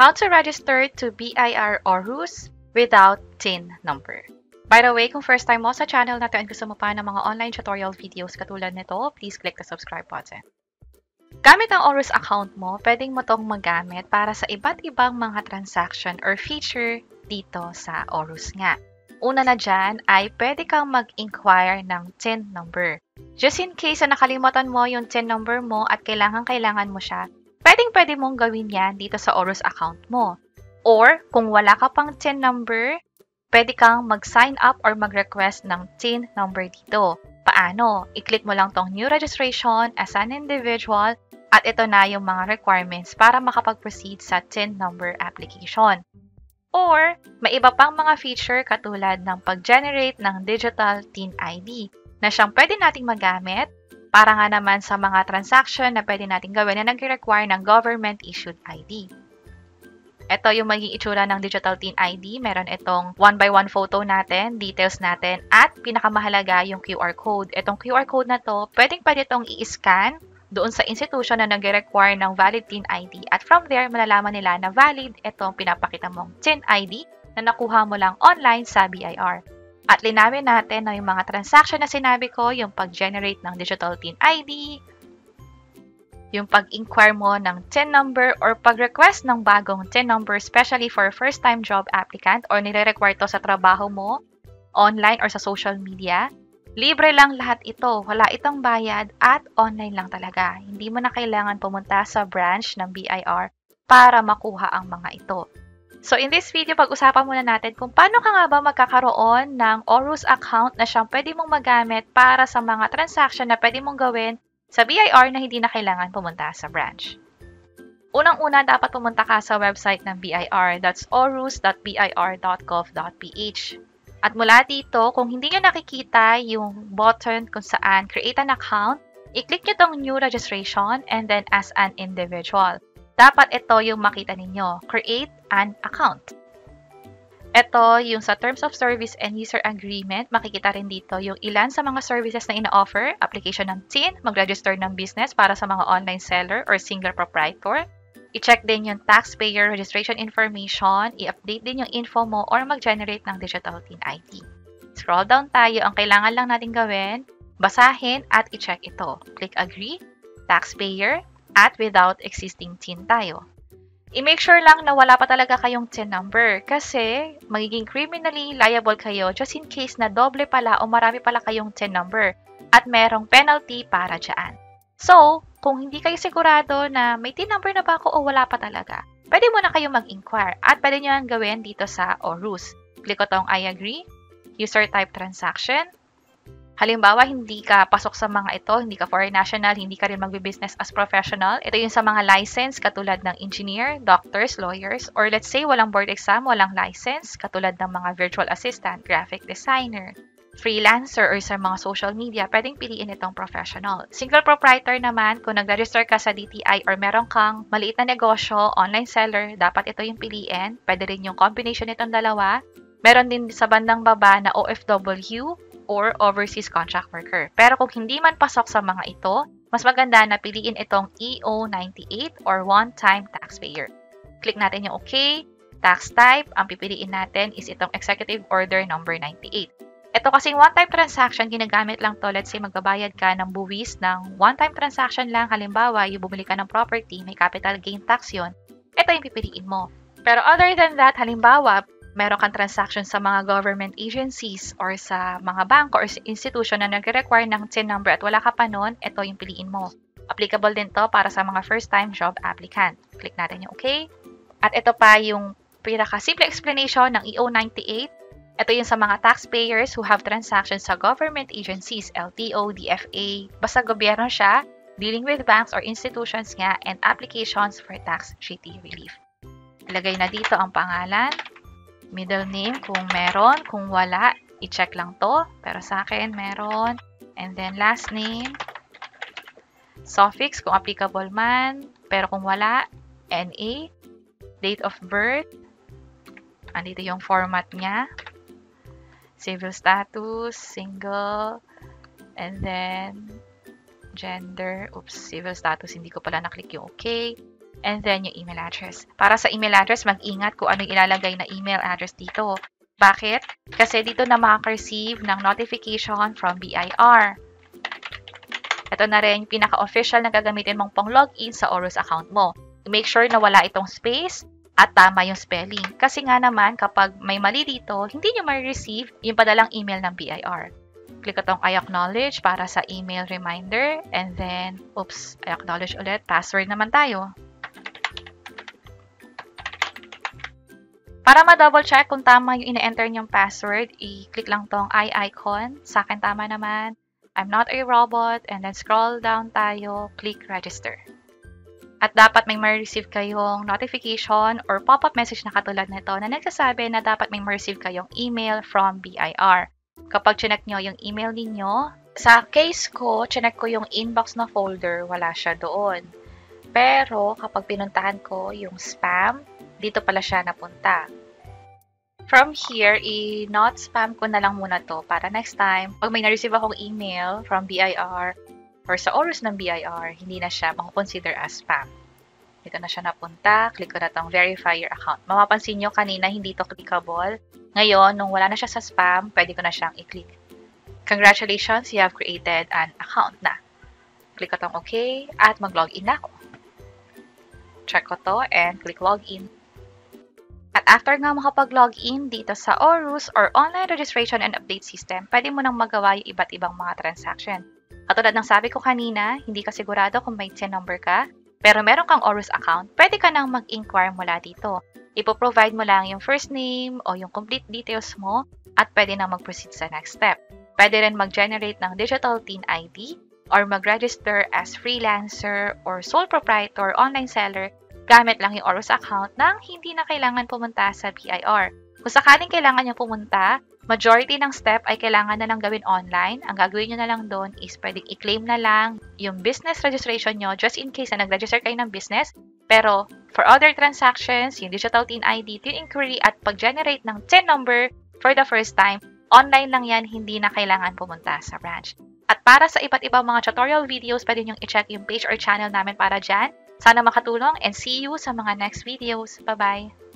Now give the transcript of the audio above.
How to register to BIR or RUS without TIN number. By the way, kung first time mo sa channel na to and gusto mo pa ng mga online tutorial videos katulad nito, please click the subscribe button. Gamit ang ORUS account mo, pwedeng mo tong magamit para sa iba't ibang mga transaction or feature dito sa ORUS nga. Una na dyan ay pwede kang mag-inquire ng TIN number. Just in case na nakalimutan mo yung TIN number mo at kailangan-kailangan mo siya, pwedeng pwede mong gawin yan dito sa Orus account mo. Or, kung wala ka pang TIN number, pwede kang mag-sign up or mag-request ng TIN number dito. Paano? I-click mo lang tong new registration as an individual at ito na yung mga requirements para makapag-proceed sa TIN number application. Or, may iba pang mga feature katulad ng pag-generate ng digital TIN ID na siyang pwede nating magamit para nga naman sa mga transaction na pwede nating gawin na nag-require ng government-issued ID. Ito yung magiging itsura ng digital TIN ID. Meron itong one by one photo natin, details natin, at pinakamahalaga yung QR code. Itong QR code na to, pwedeng pwede itong i-scan doon sa institution na nag-require ng valid TIN ID. At from there, malalaman nila na valid itong pinapakita mong TIN ID na nakuha mo lang online sa BIR. At linawin natin na yung mga transaction na sinabi ko, yung pag-generate ng digital TIN ID, yung pag-inquire mo ng TIN number or pag-request ng bagong TIN number, especially for first-time job applicant or nire-require to sa trabaho mo, online or sa social media, libre lang lahat ito. Wala itong bayad at online lang talaga. Hindi mo na kailangan pumunta sa branch ng BIR para makuha ang mga ito. So in this video, pag-usapan muna natin kung paano ka nga ba magkakaroon ng ORUS account na siyang pwede mong magamit para sa mga transaction na pwede mong gawin sa BIR na hindi na kailangan pumunta sa branch. Unang-una, dapat pumunta ka sa website ng BIR. That's orus.bir.gov.ph. At mula dito, kung hindi nyo nakikita yung button kung saan create an account, i-click nyo tong new registration and then as an individual. Dapat ito yung makita ninyo, create an account. Ito, yung sa Terms of Service and User Agreement, makikita rin dito yung ilan sa mga services na ina-offer, application ng TIN, mag-register ng business para sa mga online seller or single proprietor, i-check din yung taxpayer registration information, i-update din yung info mo, or mag-generate ng digital TIN ID. Scroll down tayo, ang kailangan lang natin gawin, basahin at i-check ito. Click Agree, Taxpayer, at Without Existing TIN tayo. I-make sure lang na wala pa talaga kayong TIN number kasi magiging criminally liable kayo just in case na doble pala o marami pala kayong TIN number at merong penalty para dyan. So, kung hindi kayo sigurado na may TIN number na ba ako o wala pa talaga, pwede mo na kayo mag-inquire at pwede nyo yan gawin dito sa ORUS. Click ko tong I agree, user type transaction, Halimbawa, hindi ka pasok sa mga ito, hindi ka foreign national, hindi ka rin magbe-business as professional. Ito yung sa mga license katulad ng engineer, doctors, lawyers, or let's say walang board exam, walang license katulad ng mga virtual assistant, graphic designer, freelancer, or sa mga social media, pwedeng piliin itong professional. Single proprietor naman, kung nag-register ka sa DTI or meron kang maliit na negosyo, online seller, dapat ito yung piliin. Pwede rin yung combination nitong dalawa. Meron din sa bandang baba na OFW, or overseas contract worker. Pero kung hindi man pasok sa mga ito, mas maganda na piliin itong EO98 or one-time taxpayer. Click natin yung OK. Tax type, ang pipiliin natin is itong Executive Order number 98. Ito kasing one-time transaction, ginagamit lang to. Let's say magbabayad ka ng buwis ng one-time transaction lang. Halimbawa, yung bumili ka ng property, may capital gain tax yon. Ito yung pipiliin mo. Pero other than that, halimbawa, meron kang transaction sa mga government agencies or sa mga banko or institution na nagre-require ng TIN number at wala ka pa noon, ito yung piliin mo. Applicable din to para sa mga first-time job applicant. Click natin yung OK. At ito pa yung pinaka-simple explanation ng EO98. Ito yung sa mga taxpayers who have transactions sa government agencies, LTO, DFA, basta gobyerno siya, dealing with banks or institutions nga, and applications for tax treaty relief. Ilagay na dito ang pangalan, middle name kung meron, kung wala, i-check lang to. Pero sa akin, meron. And then last name, suffix kung applicable man, pero kung wala, NA, date of birth, andito yung format niya, civil status, single, and then gender, oops, civil status, hindi ko pala naklik yung okay, and then yung email address. Para sa email address, mag-ingat kung ano ilalagay na email address dito. Bakit? Kasi dito na makaka-receive ng notification from BIR. Ito na rin yung pinaka-official na gagamitin mong pang login sa Orus account mo. Make sure na wala itong space at tama yung spelling. Kasi nga naman, kapag may mali dito, hindi nyo ma-receive yung padalang email ng BIR. Click itong I acknowledge para sa email reminder. And then, oops, I acknowledge ulit. Password naman tayo. Para ma-double check kung tama yung ina-enter niyong password, i-click lang tong I icon. Sa akin tama naman. I'm not a robot. And then scroll down tayo, click register. At dapat may ma-receive kayong notification or pop-up message na katulad nito na nagsasabi na dapat may ma-receive kayong email from BIR. Kapag chinek nyo yung email ninyo, sa case ko, chinek ko yung inbox na folder, wala siya doon. Pero kapag pinuntahan ko yung spam, dito pala siya napunta. From here, i-not spam ko na lang muna to para next time, pag may na-receive akong email from BIR, or sa oras ng BIR, hindi na siya makukonsider as spam. Dito na siya napunta. Click ko na tong verify your account. Mapapansin nyo kanina hindi to clickable. Ngayon, nung wala na siya sa spam, pwede ko na siyang i-click. Congratulations, you have created an account na. Click ko tong OK at mag-login na ako. Check ko to and click login. At after nga makapag-login dito sa ORUS or Online Registration and Update System, pwede mo nang magawa yung iba't ibang mga transaction. Katulad ng sabi ko kanina, hindi ka sigurado kung may TIN number ka, pero meron kang Orus account, pwede ka nang mag-inquire mula dito. Ipo-provide mo lang yung first name o yung complete details mo at pwede nang mag-proceed sa next step. Pwede rin mag-generate ng digital TIN ID or mag-register as freelancer or sole proprietor online seller gamit lang yung Orus account nang hindi na kailangan pumunta sa BIR. Kung sakaling kailangan nyo pumunta, Majority ng step ay kailangan na lang gawin online. Ang gagawin nyo na lang doon is pwedeng i-claim na lang yung business registration nyo just in case na nag-register kayo ng business. Pero for other transactions, yung digital TIN ID, TIN inquiry at pag-generate ng TIN number for the first time, online lang yan, hindi na kailangan pumunta sa branch. At para sa iba't ibang mga tutorial videos, pwede nyo i-check yung page or channel namin para dyan. Sana makatulong and see you sa mga next videos. Bye-bye!